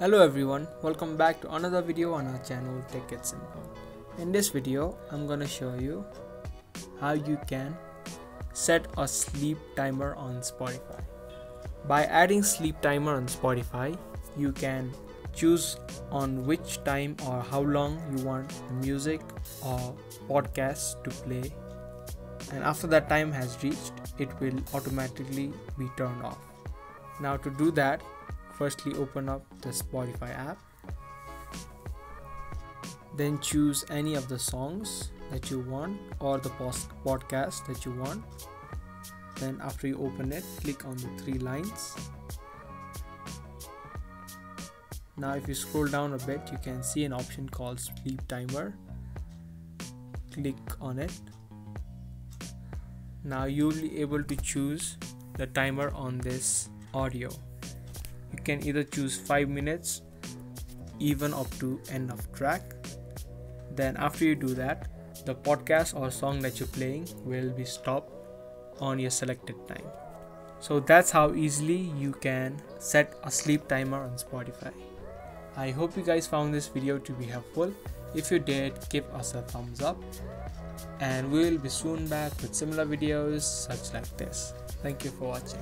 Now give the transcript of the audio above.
Hello everyone, welcome back to another video on our channel Tech It Simple. In this video, I'm gonna show you how you can set a sleep timer on Spotify. By adding sleep timer on Spotify, you can choose on which time or how long you want the music or podcast to play and after that time has reached it will automatically be turned off now to do that firstly open up the Spotify app. Then choose any of the songs that you want or the podcast that you want. Then after you open it click on the three lines. Now if you scroll down a bit you can see an option called sleep timer. Click on it. Now you'll be able to choose the timer on this audio you can either choose 5 minutes even up to end of track. Then after you do that the podcast or song that you're playing will be stopped on your selected time. So that's how easily you can set a sleep timer on spotify. I hope you guys found this video to be helpful. If you did give us a thumbs up. And we will be soon back with similar videos such like this. Thank you for watching